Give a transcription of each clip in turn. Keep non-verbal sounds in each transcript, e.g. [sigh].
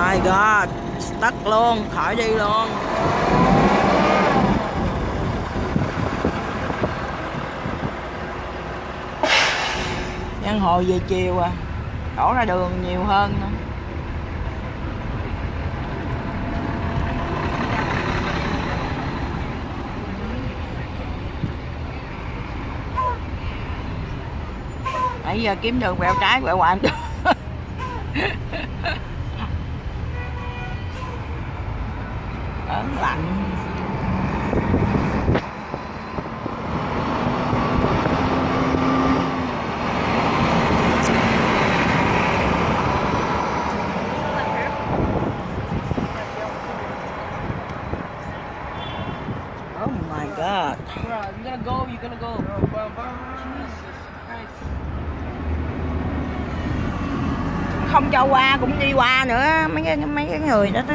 my god, Stuck luôn, khỏi đi luôn. Nhân hồ về chiều à Đổ ra đường nhiều hơn nữa. Nãy giờ kiếm đường quẹo trái quẹo quạnh [laughs] ớn lạnh Oh my god. Bro, you gonna go, you gonna go. Jesus Christ. Không cho qua cũng đi qua nữa mấy cái mấy cái người đó đó.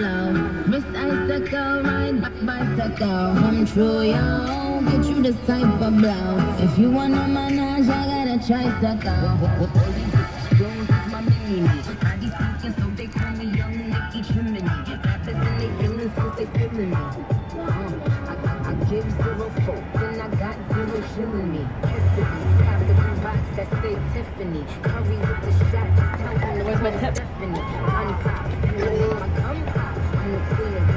Flow. Miss Icicle, ride back bicycle. Come true, yo. Get you this type of blow. If you want no manage, I got a tricycle. my mini. Body speaking, so they call me Young Nicky Chimney. Rappers and they feeling since they feeling me. I, I, I give zero folk, then I got zero shilling me. Have the blue box that say Tiffany. Curry with the shot, just tell them Where's my? Tiffany. Honey pop, you know my gum pop. I'm the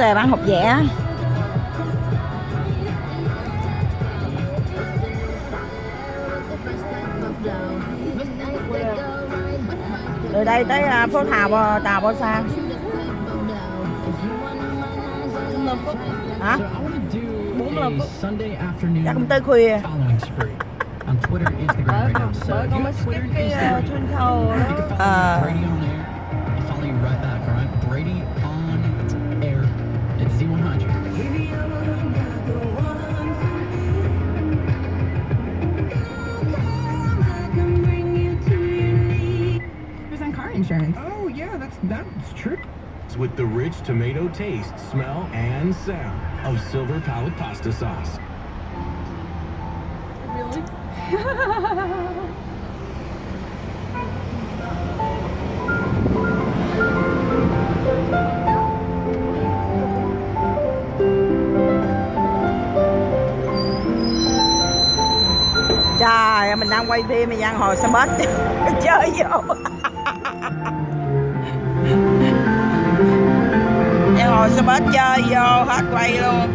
Xe bán hộp vẽ. Từ đây tới à, phố Thảo Sa. 45 phút. Hả? Chắc cũng tới khuya. on Twitter, Instagram right now. So you Twitter, skip cái uh, Twin Tower can Uh, insurance. Oh yeah, that's that's true. It's with the rich tomato taste, smell, and sound of Silver Palette pasta sauce. Really? Trời mình đang quay phim mà giang hồ xe bết [laughs] chơi vô Em hồi sao bớt chơi vô hết quay luôn.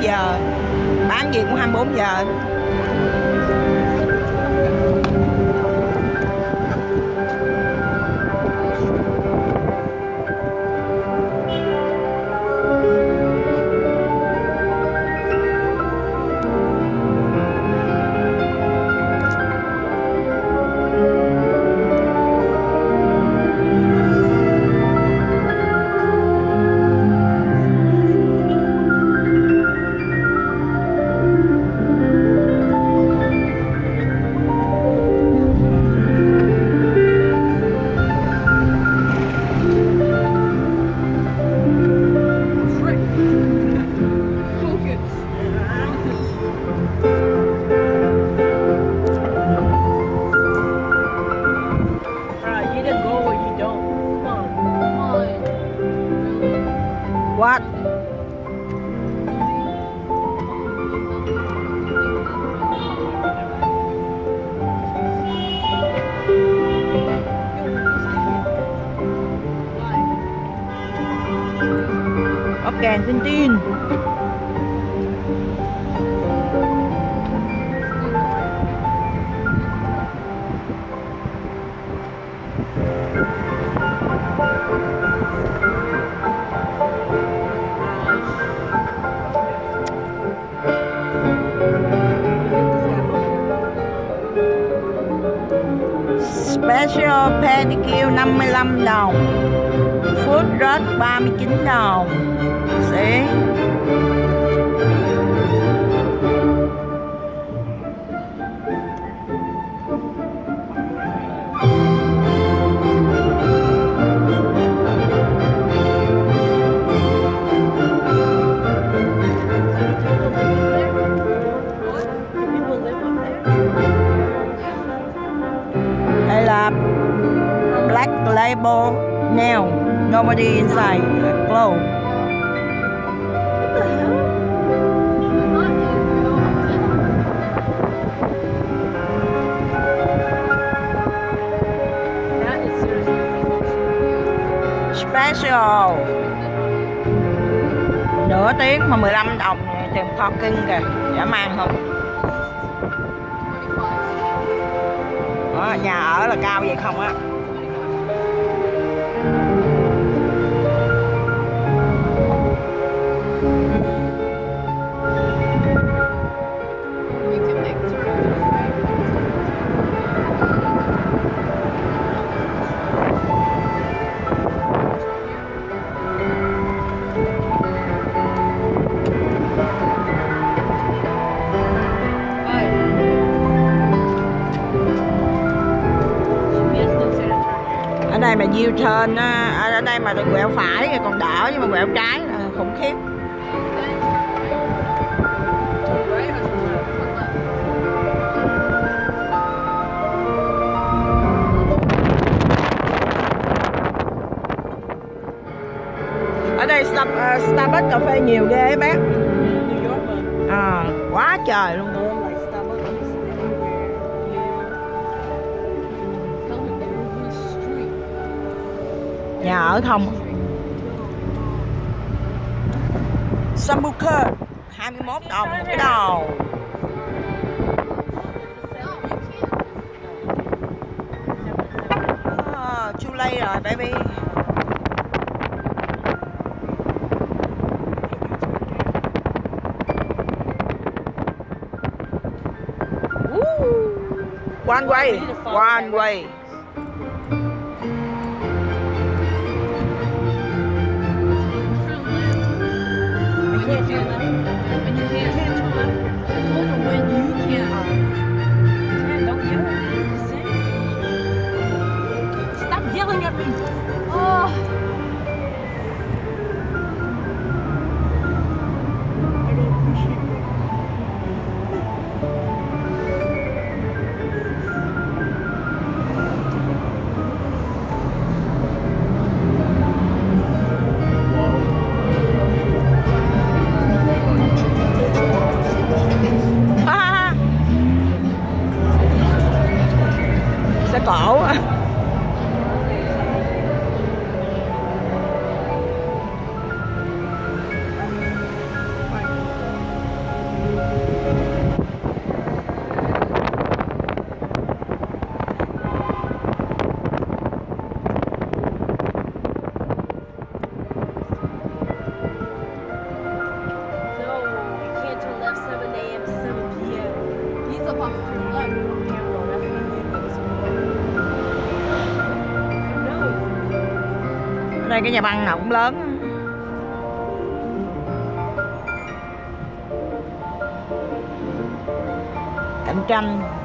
Giờ. Bán gì cũng 24 giờ. What ốc kèn tin tin. Pedicure 55 đồng Food Rush 39 đồng See? Nobody inside Glow That is seriously Special. Nửa tiếng mà 15 đồng nè, Tìm parking kìa Dã man không? Đó, Nhà ở là cao vậy không á? Trên ở đây mà được quẹo phải thì còn đỡ, Nhưng mà quẹo trái là khủng khiếp. Street. Không Sambuca 21 đồng một cái đầu à, Too rồi baby One way, one way. Cái nhà băng nào cũng lớn. Cạnh tranh.